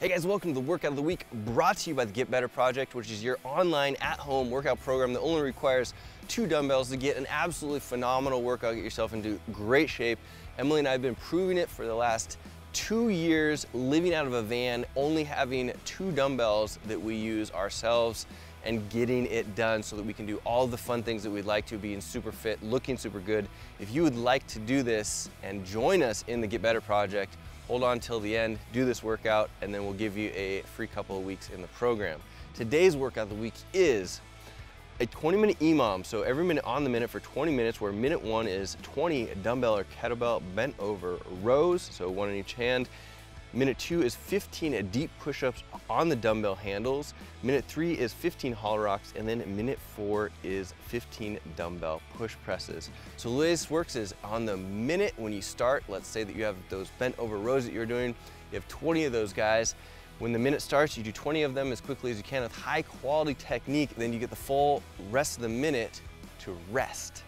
Hey guys, welcome to the Workout of the Week brought to you by the Get Better Project, which is your online at-home workout program that only requires two dumbbells to get an absolutely phenomenal workout, get yourself into great shape. Emily and I have been proving it for the last two years, living out of a van, only having two dumbbells that we use ourselves and getting it done so that we can do all the fun things that we'd like to, being super fit, looking super good. If you would like to do this and join us in the Get Better Project, hold on till the end, do this workout, and then we'll give you a free couple of weeks in the program. Today's workout of the week is a 20 minute EMOM. So every minute on the minute for 20 minutes where minute one is 20 dumbbell or kettlebell bent over rows. So one in each hand. Minute two is 15 deep push-ups on the dumbbell handles. Minute three is 15 hollow rocks, and then minute four is 15 dumbbell push presses. So the way this works is on the minute when you start, let's say that you have those bent over rows that you're doing, you have 20 of those guys. When the minute starts, you do 20 of them as quickly as you can with high quality technique, then you get the full rest of the minute to rest.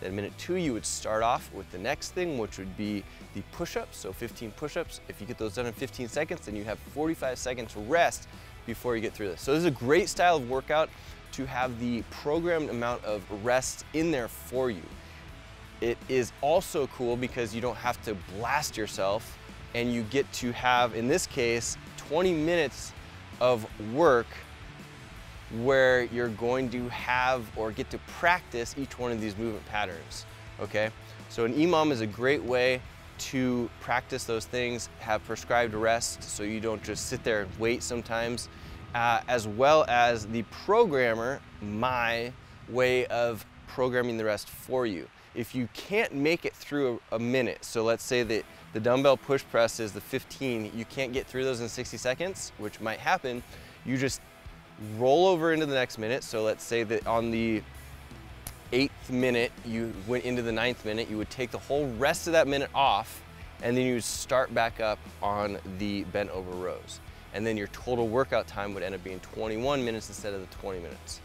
Then minute two, you would start off with the next thing, which would be the push-ups, so 15 push-ups. If you get those done in 15 seconds, then you have 45 seconds rest before you get through this. So this is a great style of workout to have the programmed amount of rest in there for you. It is also cool because you don't have to blast yourself and you get to have, in this case, 20 minutes of work where you're going to have or get to practice each one of these movement patterns, okay? So an EMOM is a great way to practice those things, have prescribed rest so you don't just sit there and wait sometimes, uh, as well as the programmer, my way of programming the rest for you. If you can't make it through a, a minute, so let's say that the dumbbell push press is the 15, you can't get through those in 60 seconds, which might happen, you just roll over into the next minute. So let's say that on the eighth minute, you went into the ninth minute, you would take the whole rest of that minute off and then you start back up on the bent over rows. And then your total workout time would end up being 21 minutes instead of the 20 minutes.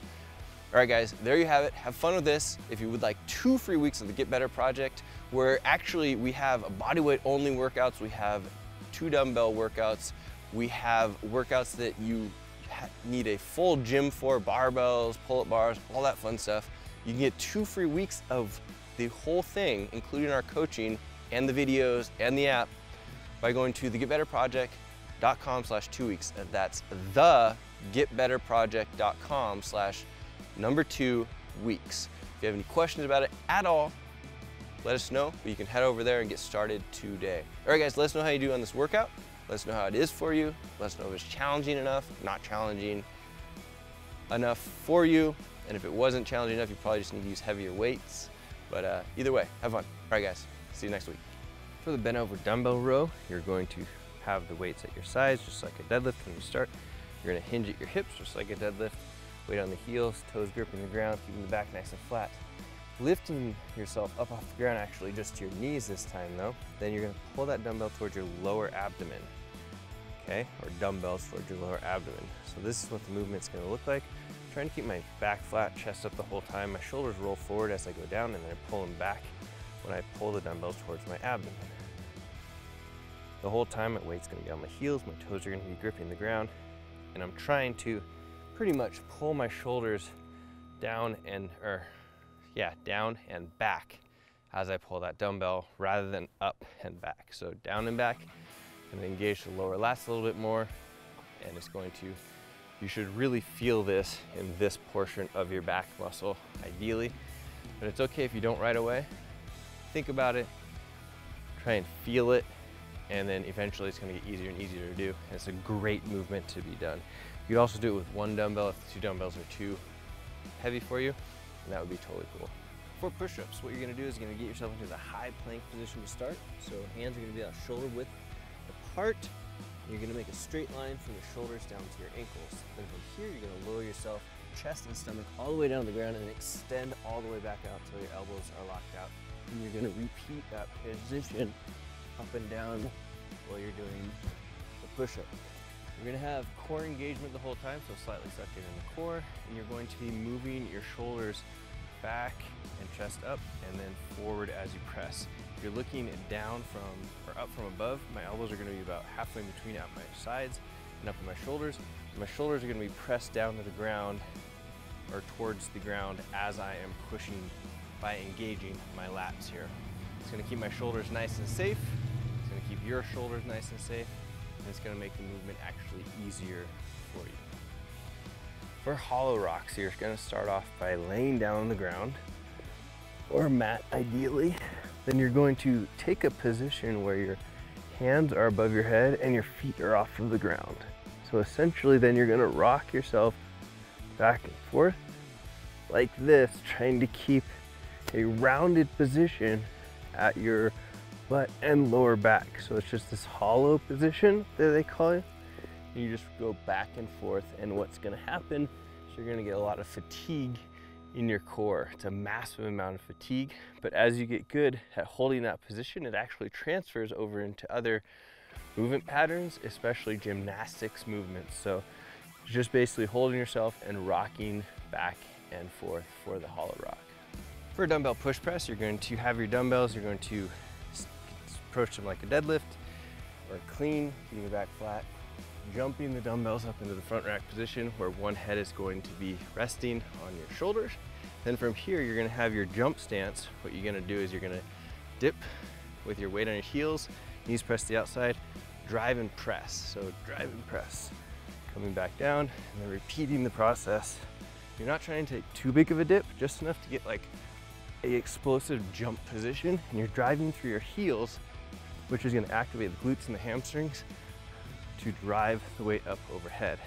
All right guys, there you have it. Have fun with this. If you would like two free weeks of the Get Better Project, where actually we have bodyweight only workouts, we have two dumbbell workouts, we have workouts that you need a full gym for, barbells, pull-up bars, all that fun stuff. You can get two free weeks of the whole thing, including our coaching and the videos and the app by going to thegetbetterproject.com slash two weeks. And that's the getbetterproject.com slash number two weeks. If you have any questions about it at all, let us know. You can head over there and get started today. All right, guys, let us know how you do on this workout. Let us know how it is for you. Let us know if it's challenging enough, not challenging enough for you. And if it wasn't challenging enough, you probably just need to use heavier weights. But uh, either way, have fun. All right, guys, see you next week. For the bent over dumbbell row, you're going to have the weights at your sides, just like a deadlift when you start. You're gonna hinge at your hips, just like a deadlift. Weight on the heels, toes gripping the ground, keeping the back nice and flat. Lifting yourself up off the ground, actually just to your knees this time though. Then you're gonna pull that dumbbell towards your lower abdomen okay? Or dumbbells towards your lower abdomen. So this is what the movement's gonna look like. I'm trying to keep my back flat, chest up the whole time. My shoulders roll forward as I go down and then I pull them back when I pull the dumbbells towards my abdomen. The whole time my weight's gonna be on my heels, my toes are gonna be gripping the ground, and I'm trying to pretty much pull my shoulders down and, or yeah, down and back as I pull that dumbbell rather than up and back. So down and back, Gonna engage the lower lats a little bit more and it's going to, you should really feel this in this portion of your back muscle, ideally. But it's okay if you don't right away. Think about it, try and feel it, and then eventually it's gonna get easier and easier to do. And it's a great movement to be done. You could also do it with one dumbbell if the two dumbbells are too heavy for you, and that would be totally cool. For push-ups, what you're gonna do is you're gonna get yourself into the high plank position to start. So hands are gonna be at shoulder width apart. You're gonna make a straight line from your shoulders down to your ankles. Then from here, you're gonna lower yourself, chest and stomach all the way down to the ground and extend all the way back out until your elbows are locked out. And you're gonna repeat that position up and down while you're doing the push-up. You're gonna have core engagement the whole time, so slightly sucked in in the core, and you're going to be moving your shoulders back and chest up and then forward as you press. you're looking down from, or up from above, my elbows are gonna be about halfway between at my sides and up on my shoulders. My shoulders are gonna be pressed down to the ground or towards the ground as I am pushing by engaging my lats here. It's gonna keep my shoulders nice and safe. It's gonna keep your shoulders nice and safe. It's gonna make the movement actually easier for you. For hollow rocks, you're gonna start off by laying down on the ground or a mat ideally. Then you're going to take a position where your hands are above your head and your feet are off of the ground. So essentially then you're gonna rock yourself back and forth like this, trying to keep a rounded position at your butt and lower back. So it's just this hollow position that they call it. You just go back and forth and what's gonna happen is you're gonna get a lot of fatigue in your core. It's a massive amount of fatigue, but as you get good at holding that position, it actually transfers over into other movement patterns, especially gymnastics movements. So just basically holding yourself and rocking back and forth for the hollow rock. For a dumbbell push press, you're going to have your dumbbells, you're going to approach them like a deadlift or clean, keeping your back flat, jumping the dumbbells up into the front rack position where one head is going to be resting on your shoulders. Then from here, you're gonna have your jump stance. What you're gonna do is you're gonna dip with your weight on your heels, knees press the outside, drive and press. So drive and press. Coming back down and then repeating the process. You're not trying to take too big of a dip, just enough to get like a explosive jump position and you're driving through your heels, which is gonna activate the glutes and the hamstrings to drive the weight up overhead.